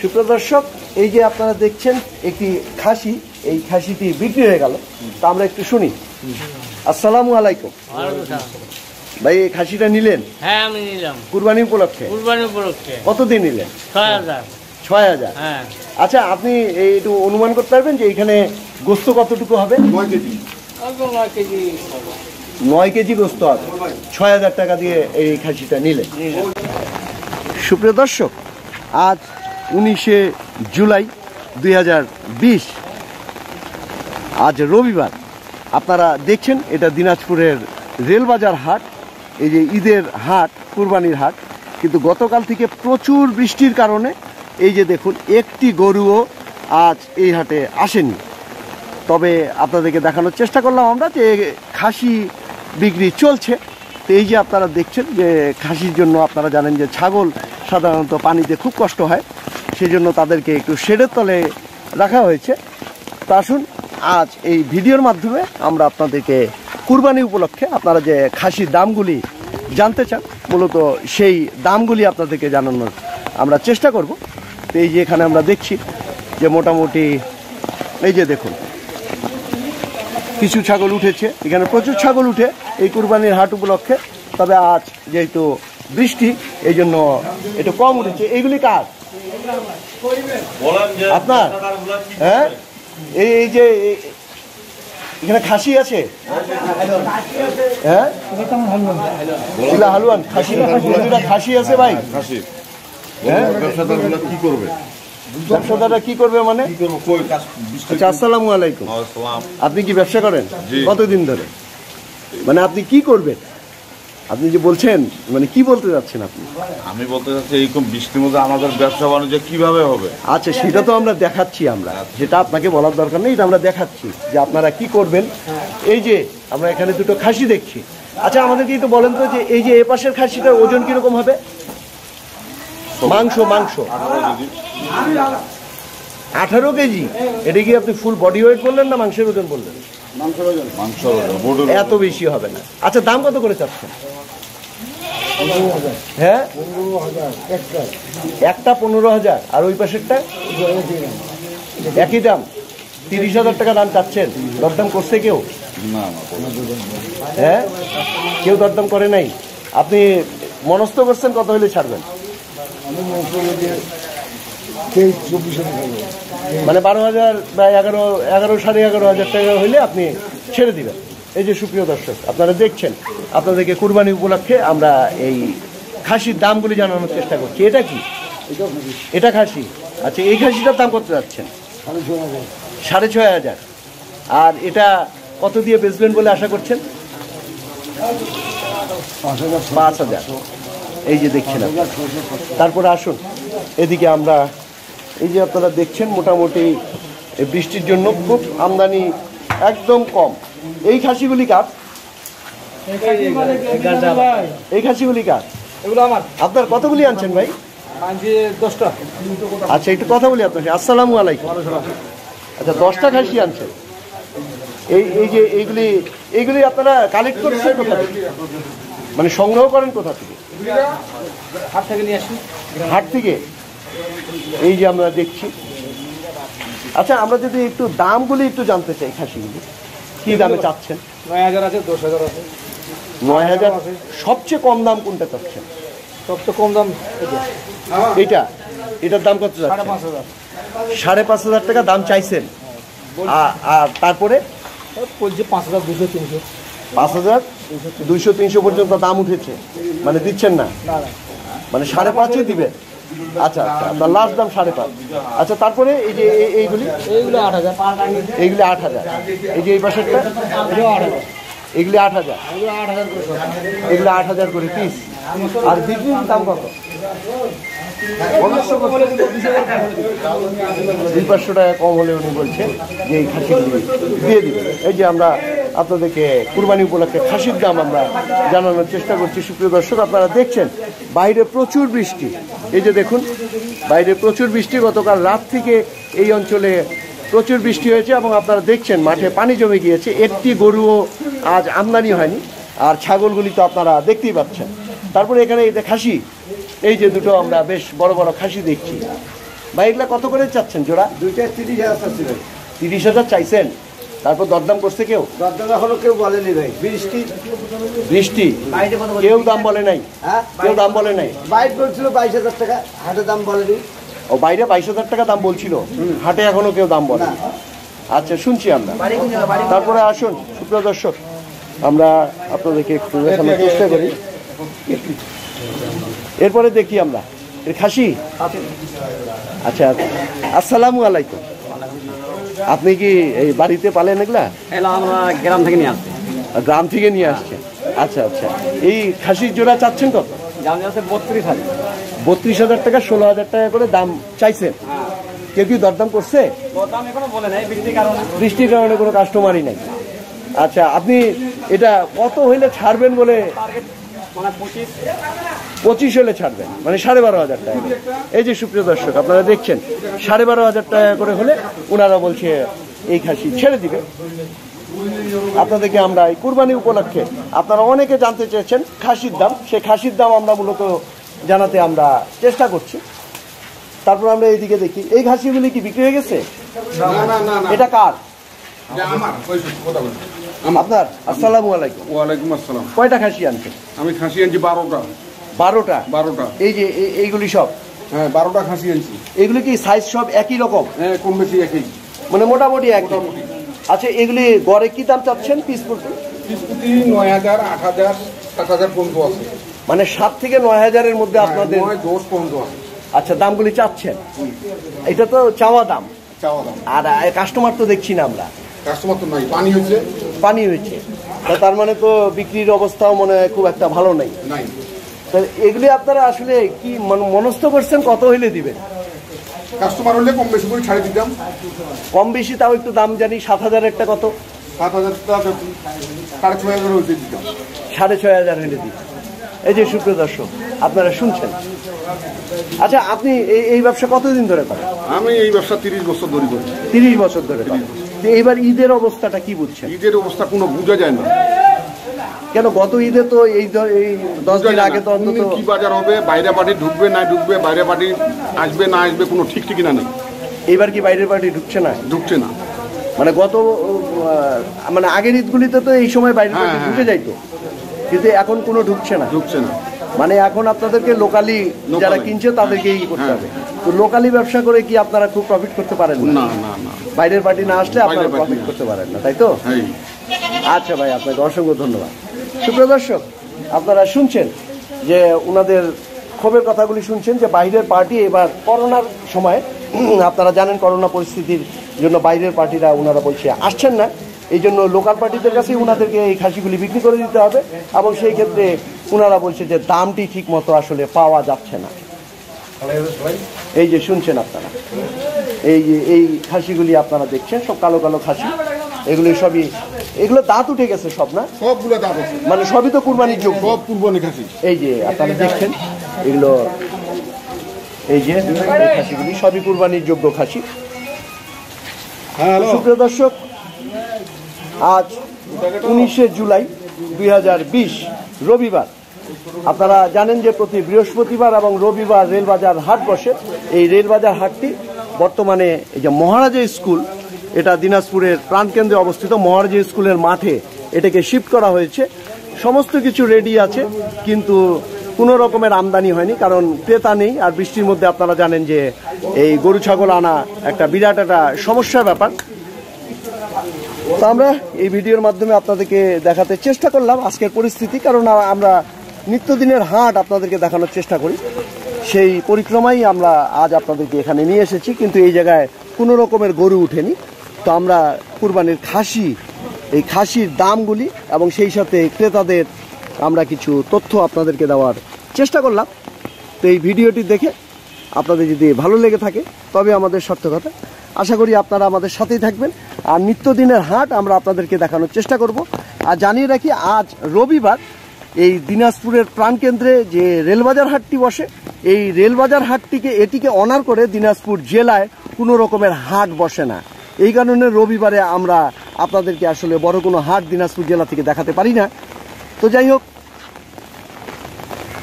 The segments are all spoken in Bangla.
সুপ্রদর্শক এই যে আপনারা দেখছেন একটি খাসি এই খাসিটি বিক্রি হয়ে গেল। তা আমরা একটু শুনি। আসসালামু আলাইকুম। ভাই এই খাসিটা নিলেন? হ্যাঁ আমি নিলাম। কুরবানি উপলক্ষে? কুরবানি উপলক্ষে। কতদিন নিলেন? ছয় হাজার। ছয় হাজার? হ্যাঁ। আচ্ছা আপনি এই একটু অনুমান করতে পারবেন যে এখানে গোস্ত কতটুকু হবে? নয় কেজি। হবে। নয় কেজি গোস্ত হবে। ছয় হাজার টাকা দিয়ে এই খাসিটা নিলেন। সুপ্রিয় দর্শক আজ উনিশে জুলাই দুই হাজার বিশ। আজ রবিবার। আপনারা দেখছেন, এটা দিনাজপুরের রেলবাজার হাট, এই যে ঈদের হাট, কুরবানির হাট। কিন্তু গতকাল থেকে প্রচুর বৃষ্টির কারণে এই যে দেখুন, একটি গরুও আজ এই হাটে আসেনি। তবে আপনাদেরকে দেখানোর চেষ্টা করলাম আমরা যে খাসি বিক্রি চলছে। তো এই যে আপনারা দেখছেন যে খাসির জন্য আপনারা জানেন যে ছাগল সাধারণত পানিতে খুব কষ্ট হয়। সেই জন্য তাদেরকে একটু শেডের তলে রাখা হয়েছে। তো আসুন, আজ এই ভিডিওর মাধ্যমে আমরা আপনাদেরকে কুরবানি উপলক্ষে আপনারা যে খাসির দামগুলি জানতে চান, মূলত সেই দামগুলি আপনাদেরকে জানানোর আমরা চেষ্টা করব। তো এই যে এখানে আমরা দেখছি যে মোটামুটি, এই যে দেখুন, কিছু ছাগল উঠেছে। এখানে প্রচুর ছাগল উঠে এই কুরবানির হাট উপলক্ষে। তবে আজ যেহেতু বৃষ্টি, এই জন্য একটু কম উঠেছে। এইগুলি কার? আপনার? হ্যাঁ? এই এই যে এখানে খাসি আছে? হ্যাঁ? হালুয়ান খাসি খাসি আছে ভাই। খাসি। হ্যাঁ? ব্যবসাদারগুলো কি করবে? ব্যবসাদাররা কি করবে মানে? আচ্ছা আসসালামু আলাইকুম। আপনি কি ব্যবসা করেন। কতদিন ধরে? মানে আপনি কি করবেন? আপনি যে বলছেন মানে কি বলতে যাচ্ছেন আপনি? আমি বলতে চাচ্ছি এইরকম বৃষ্টির মধ্যে আমাদের ব্যবসা বাণিজ্য কীভাবে হবে? আচ্ছা সেটা তো আমরা দেখাচ্ছি আমরা। যেটা আপনাকে বলার দরকার নেই এটা আমরা দেখাচ্ছি যে আপনারা কি করবেন। এই যে আমরা এখানে দুটো খাসি দেখছি। আচ্ছা আমাদেরকে একটু বলেন তো যে এই যে এ পাশের খাসিটার ওজন কীরকম হবে? মাংস মাংস। আঠারো কেজি। এটা কি আপনি ফুল বডি ওয়েট বললেন না মাংসের ওজন বললেন? এত বেশি হবে না। আচ্ছা দাম কত করে চাচ্ছেন? হ্যাঁ? একটা পনেরো হাজার আর ওই পাশেরটা? একই দাম। তিরিশ হাজার টাকা দাম চাচ্ছেন। দরদাম করছে কেউ? না না হ্যাঁ? কেউ দরদাম করে নাই? আপনি মনস্থ করছেন কত হলে ছাড়বেন? মানে বারো হাজার বা এগারো এগারো, সাড়ে এগারো হাজার টাকা হইলে আপনি ছেড়ে দিবেন। এই যে সুপ্রিয় দর্শক, আপনারা দেখছেন, আপনাদেরকে কুরবানি উপলক্ষে আমরা এই খাসির দামগুলি জানানোর চেষ্টা করছি। এটা কি? এটা খাসি? আচ্ছা এই খাসিটার দাম কত যাচ্ছেন সাড়ে ছয় হাজার। আর এটা কত দিয়ে বেচবেন বলে আশা করছেন? পাঁচ হাজার। এই যে আপনারা। তারপরে আসুন, এদিকে আমরা এই যে আপনারা দেখছেন মোটামুটি এই বৃষ্টির জন্য খুব আমদানি একদম কম। এই খাসিগুলি কার? এই খাসিগুলি কার? এগুলো আমার। আপনার কতগুলি আনছেন ভাই? দশটা। আচ্ছা একটু কথা বলি আপনাকে আসসালামু আলাইকুম। আচ্ছা দশটা খাসি আনছেন। এই এই যে এইগুলি এইগুলি আপনারা কালেক্ট করছেন কোথা থেকে? মানে সংগ্রহ করেন কোথা থেকে? হাট থেকে নিয়ে আসি। হাট থেকে? এই যে আমরা দেখছি। আচ্ছা আমরা যদি একটু দামগুলি একটু জানতে চাই খাসিগুলি। কি দামে চাচ্ছেন? নয় হাজার আছে দশ হাজার আছে। নয় হাজার? সবচেয়ে কম দাম কোনটা চাচ্ছেন? সবচেয়ে কম দাম এটা। এটা এটার দাম কত সাড়ে পাঁচ হাজার। টাকা দাম চাইছেন। আর তারপরে? বলছে পাঁচ হাজার দুশো তিনশো। পাঁচ হাজার? দুইশো তিনশো পর্যন্ত দাম উঠেছে। মানে দিচ্ছেন না। মানে সাড়ে পাঁচই দিবেন? আচ্ছা আচ্ছা আপনার লাস্ট দাম সাড়ে পাঁচ। আচ্ছা তারপরে এই যে এই- এইগুলি? এইগুলো আট হাজার। এইগুলি আট হাজার। এই যে এই পাশেরটা? এগুলি আট হাজার। এগুলো আট হাজার করে। এগুলো আট হাজার করে পিস আর বিক্রির দাম কত? দুই পাঁচশো টাকা কম হলে উনি বলছেন যে এই খাসিগুলি দিয়ে দিবেন। এই যে আমরা আপনাদেরকে কুরবানি উপলক্ষে খাসির দাম আমরা জানানোর চেষ্টা করছি। সুপ্রিয় দর্শক, আপনারা দেখছেন, বাইরে প্রচুর বৃষ্টি। এই যে দেখুন, বাইরে প্রচুর বৃষ্টি। গতকাল রাত থেকে এই অঞ্চলে প্রচুর বৃষ্টি হয়েছে এবং আপনারা দেখছেন, মাঠে পানি জমে গিয়েছে। একটি গরুও আজ আমদানি হয়নি। আর ছাগলগুলি তো আপনারা দেখতেই পাচ্ছেন। তারপরে এখানে যে খাসি এই যে দুটো আমরা বেশ বড় বড় খাসি দেখছি। ভাই এগুলা কত করে চাচ্ছেন জোড়া? দুইটা তিরিশ হাজার চাচ্ছি ভাই। তিরিশ হাজার চাইছেন? তারপর দরদাম করছে কেউ? দরদাম কেউ বলেনি ভাই। বৃষ্টি? কেউ দাম বলে নাই। হ্যাঁ? কেউ দাম বলে নাই। বাইক বলছিল বাইশ হাজার টাকা হাটের দাম বলেনি। ও বাইরে বাইশ হাজার টাকা দাম বলছিল। হাটে এখনও কেউ দাম বলে আচ্ছা শুনছি আমরা। তারপরে আসুন সুপ্রিয় দর্শক আমরা আপনাদেরকে একটু চেষ্টা করি। এরপরে দেখি আমরা। এর খাসি? আচ্ছা আসসালামু আলাইকুম। আপনি কি এই বাড়িতে পালেন এগুলা? আমরা গ্রাম থেকে নিয়ে আসছি। গ্রাম থেকে নিয়ে আসছেন আচ্ছা আচ্ছা। এই খাসির জোড়া চাচ্ছেন কত? বত্রিশ হাজার। বত্রিশ হাজার টাকা ষোলো হাজার টাকা করে দাম চাইছেন। কেউ কি দরদাম করছে? বৃষ্টির কারণে। কোনো কাস্টমারই নাই। আচ্ছা আপনি এটা কত হইলে ছাড়বেন বলে পঁচিশ? পঁচিশ হলে ছাড়বেন মানে সাড়ে বারো হাজার টাকা করে। এই যে সুপ্রিয় দর্শক আপনারা দেখছেন সাড়ে বারো হাজার টাকা করে হলে ওনারা বলছে এই খাসি ছেড়ে দিবে। আপনাদেরকে আমরা এই কুরবানি উপলক্ষে আপনারা অনেকে জানতে চেয়েছেন খাসির দাম। সেই খাসির দাম আমরা মূলত জানাতে আমরা চেষ্টা করছি। তারপর আমরা এইদিকে দেখি এই খাসিগুলি কি বিক্রি হয়ে গেছে? না না না না। এটা কার? আমার আপনার আসসালামু আলাইকুম। ওয়ালাইকুম আসসালাম। কয়টা খাসি আনছেন? আমি খাসি আনছি বারোটা। বারোটা? বারোটা। এই যে এই- এইগুলি সব? হ্যাঁ বারোটা খাসি আনছি। এগুলি কি সাইজ সব একই রকম? হ্যাঁ কম বেশি একই। মানে মোটামুটি একই? মোটামুটি। আচ্ছা এগুলি গড়ে কি দাম চাচ্ছেন পিস প্রতি? বিস্কুটি নয় হাজার আট হাজার সাত হাজার পর্যন্ত আছে। মানে সাত থেকে নয় হাজারের মধ্যে আপনাদের নয় দশ পর্যন্ত আছে। আচ্ছা দামগুলি চাচ্ছেন? এটা তো চাওয়া দাম। চাওয়া দাম। আর কাস্টমার তো দেখছি না আমরা। কাস্টমার তো নাই পানি হচ্ছে পানি হয়েছে। তার মানে তো বিক্রির অবস্থাও মনে হয় খুব একটা ভালো নেই। এগুলি আপনারা আসলে কি মন- মনস্থ করছেন কত হইলে দিবেন? কাস্টমার হলে কম বেশি করে ছাড়ে দিতাম। কম বেশি তাও একটু দাম জানি সাত হাজার একটা কত? সাত হাজার সাড়ে ছয় হাজার হইতে দিতাম। সাড়ে ছয় হাজার হইলে দিন এই যে সুপ্রিয় দর্শক আপনারা শুনছেন। আচ্ছা আপনি এই ব্যবসা কতদিন ধরে করেন? আমি এই ব্যবসা তিরিশ বছর ধরে করি। তিরিশ বছর ধরে করেন। তো এইবার ঈদের অবস্থাটা কি বুঝছেন? ঈদের অবস্থা কোনো বোঝা যায় না। কেন গত ঈদে তো এই দশ দিন আগে। তো অন্তত কি বাজার হবে? বাইরে পার্টি ঢুকবে না ঢুকবে? বাইরে পার্টি আসবে না আসবে কোনো ঠিক ঠিকানা নেই। এইবার কি বাইরের পার্টি ঢুকছে না? ঢুকছে না। মানে গত মানে আগের ঈদগুলিতে তো এই সময় বাইরের হ্যাঁ, পার্টি হ্যাঁ। ঢুকে যাইতো। কিন্তু এখন কোনো ঢুকছে না। ঢুকছে না। মানে এখন আপনাদেরকে লোকালি যারা। কিনছে তাদেরকেই করতে হ্যাঁ। হবে। তো লোকালি ব্যবসা করে কি আপনারা খুব প্রফিট করতে পারেন না? না না বাইরের পার্টি না আসলে আপনারা প্রফিট করতে পারেন না তাই তো? আচ্ছা ভাই আপনাকে অসংখ্য ধন্যবাদ। সুপ্রিয় দর্শক আপনারা শুনছেন যে ওনাদের ক্ষোভের কথাগুলি শুনছেন যে বাইরের পার্টি এবার করোনার সময় আপনারা জানেন করোনা পরিস্থিতির জন্য বাইরের পার্টিরা ওনারা বলছে আসছেন না। এই জন্য লোকাল পার্টিদের কাছেই ওনাদেরকে এই খাসিগুলি বিক্রি করে দিতে হবে এবং সেই ক্ষেত্রে ওনারা বলছে যে দামটি ঠিক মতো আসলে পাওয়া যাচ্ছে না। এই যে শুনছেন আপনারা এই যে এই খাসিগুলি আপনারা দেখছেন সব কালো কালো খাসি এগুলি সবই এগুলো দাঁত উঠে গেছে সব না? সবগুলো আছে মানে সবই তো কুরবানির যোগ্য। সব পূর্বনি খাসি। এই যে আপনারা দেখছেন এগুলো এই যে খাসিগুলি সবই কুরবানির যোগ্য খাসি। হ্যাঁ সুপ্রিয় দর্শক আজ উনিশে জুলাই দুই হাজার বিশ রবিবার আপনারা জানেন যে প্রতি বৃহস্পতিবার এবং রবিবার রেলবাজার হাট বসে। এই রেলবাজার হাটটি বর্তমানে এই যে মহারাজা স্কুল, এটা দিনাজপুরের প্রাণকেন্দ্রে অবস্থিত। মহারাজা স্কুলের মাঠে এটাকে শিফট করা হয়েছে। সমস্ত কিছু রেডি আছে, কিন্তু কোনো রকমের আমদানি হয়নি, কারণ ক্রেতা নেই। আর বৃষ্টির মধ্যে আপনারা জানেন যে এই গরু, ছাগল আনা একটা বিরাট একটা সমস্যার ব্যাপার। তো আমরা এই ভিডিওর মাধ্যমে আপনাদেরকে দেখাতে চেষ্টা করলাম আজকের পরিস্থিতি, কারণ আমরা নিত্যদিনের হাট আপনাদেরকে দেখানোর চেষ্টা করি। সেই পরিক্রমাই আমরা আজ আপনাদেরকে এখানে নিয়ে এসেছি, কিন্তু এই জায়গায় কোনো রকমের গরু উঠেনি। তো আমরা কুরবানির খাসি, এই খাসির দামগুলি এবং সেই সাথে ক্রেতাদের আমরা কিছু তথ্য আপনাদেরকে দেওয়ার চেষ্টা করলাম। তো এই ভিডিওটি দেখে আপনাদের যদি ভালো লেগে থাকে, তবে আমাদের সার্থকতা আশা করি আপনারা আমাদের সাথেই থাকবেন। আর নিত্যদিনের হাট আমরা আপনাদেরকে দেখানোর চেষ্টা করব। আর জানিয়ে রাখি, আজ রবিবার এই দিনাজপুরের প্রাণকেন্দ্রে যে রেলবাজার হাটটি বসে, এই রেলবাজার হাটটিকে এটিকে অনার করে দিনাজপুর জেলায় কোনো রকমের হাট বসে না। এই কারণে রবিবারে আমরা আপনাদেরকে আসলে বড় কোনো হাট দিনাজপুর জেলা থেকে দেখাতে পারি না। তো যাই হোক,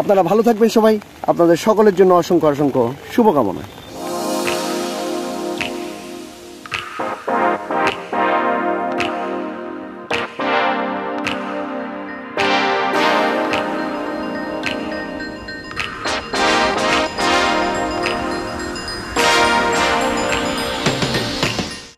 আপনারা ভালো থাকবেন সবাই। আপনাদের সকলের জন্য অসংখ্য অসংখ্য শুভকামনা।